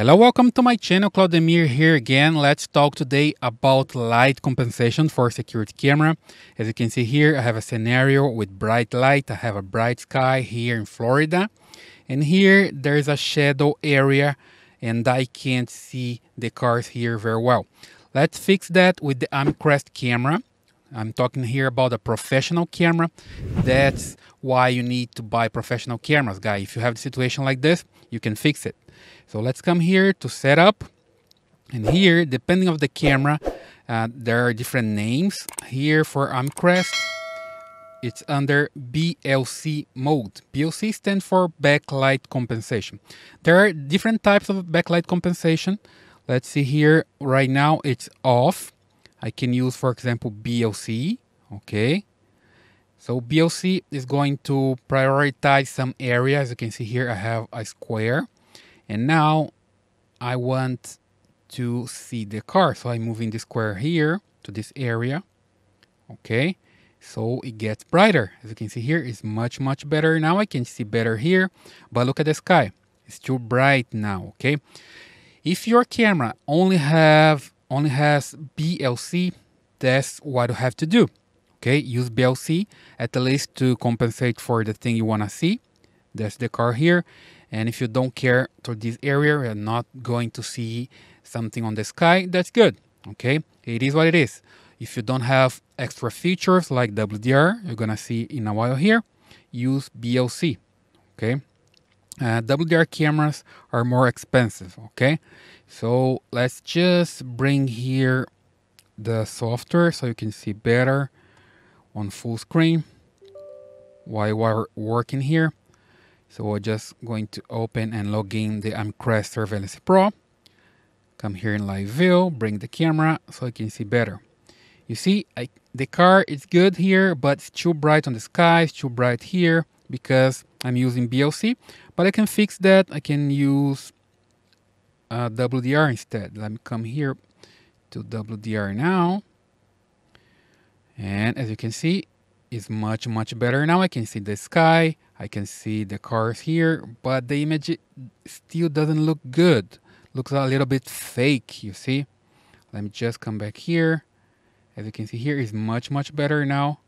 Hello, welcome to my channel, Claudemir here again. Let's talk today about light compensation for security camera. As you can see here, I have a scenario with bright light. I have a bright sky here in Florida. And here there's a shadow area and I can't see the cars here very well. Let's fix that with the Amcrest camera. I'm talking here about a professional camera. That's why you need to buy professional cameras, guy. If you have a situation like this, you can fix it. So let's come here to setup. And here, depending of the camera, uh, there are different names. Here for Amcrest, it's under BLC mode. BLC stands for backlight compensation. There are different types of backlight compensation. Let's see here, right now it's off. I can use, for example, BLC, okay? So BLC is going to prioritize some area. As you can see here, I have a square. And now I want to see the car. So I'm moving the square here to this area, okay? So it gets brighter. As you can see here, it's much, much better. Now I can see better here, but look at the sky. It's too bright now, okay? If your camera only have only has BLC, that's what you have to do. Okay, use BLC at least to compensate for the thing you want to see. That's the car here. And if you don't care to this area, you're not going to see something on the sky, that's good. Okay, it is what it is. If you don't have extra features like WDR, you're gonna see in a while here, use BLC. Okay, uh, WDR cameras are more expensive. Okay, so let's just bring here the software so you can see better on full screen while we're working here. So we're just going to open and log in the Amcrest Surveillance Pro. Come here in live view, bring the camera so I can see better. You see, I, the car is good here, but it's too bright on the sky, it's too bright here because I'm using BLC. But I can fix that. I can use uh, WDR instead. Let me come here to WDR now. And as you can see, it's much, much better. Now I can see the sky, I can see the cars here, but the image still doesn't look good. Looks a little bit fake, you see? Let me just come back here. As you can see here, is much, much better now.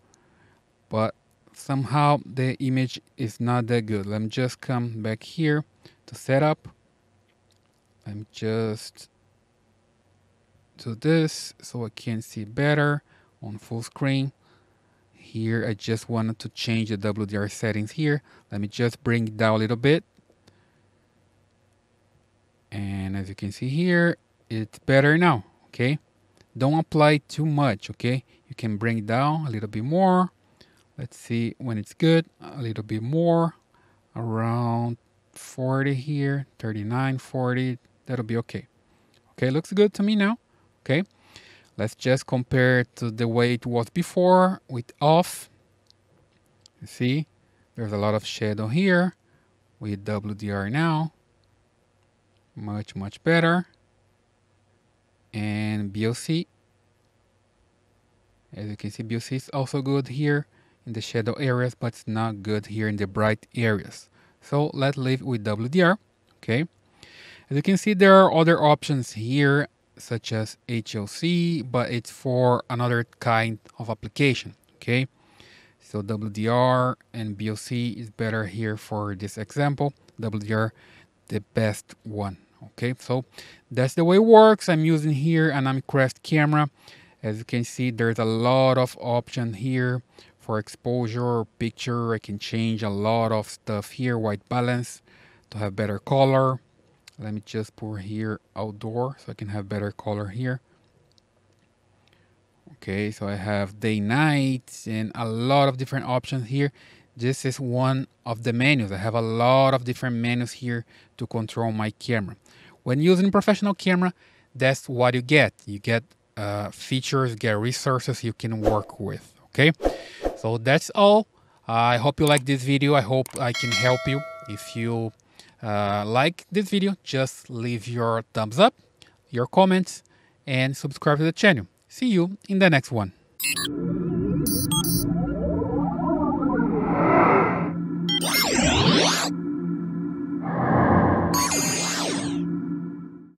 But somehow the image is not that good. Let me just come back here to setup. Let me just do this so I can see better on full screen. Here, I just wanted to change the WDR settings here. Let me just bring it down a little bit. And as you can see here, it's better now, okay? Don't apply too much, okay? You can bring it down a little bit more. Let's see when it's good, a little bit more, around 40 here, 39, 40, that'll be okay. Okay, looks good to me now, okay? Let's just compare to the way it was before with off. You see, there's a lot of shadow here with WDR now. Much, much better. And BLC. As you can see, BLC is also good here in the shadow areas, but it's not good here in the bright areas. So let's leave with WDR, okay? As you can see, there are other options here such as HLC, but it's for another kind of application, okay? So WDR and BLC is better here for this example. WDR, the best one, okay? So that's the way it works. I'm using here an Amcrest camera. As you can see, there's a lot of option here for exposure, picture. I can change a lot of stuff here, white balance to have better color let me just pour here outdoor so I can have better color here. Okay so I have day night and a lot of different options here. This is one of the menus. I have a lot of different menus here to control my camera. When using professional camera that's what you get. You get uh, features get resources you can work with okay? So that's all. I hope you like this video. I hope I can help you if you uh, like this video, just leave your thumbs up, your comments, and subscribe to the channel. See you in the next one.